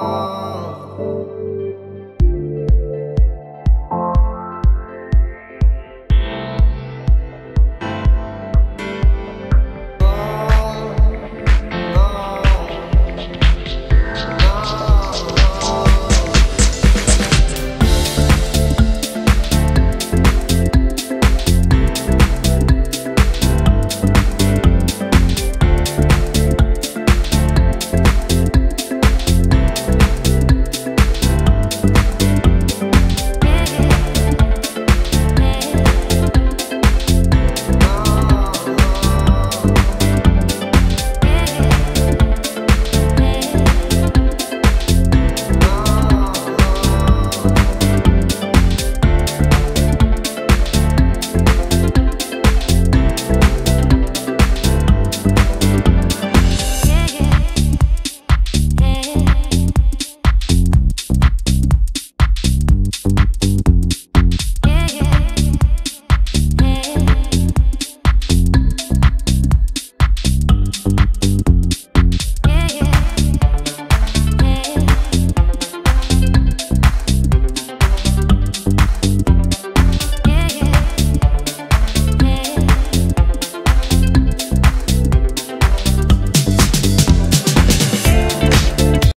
Oh.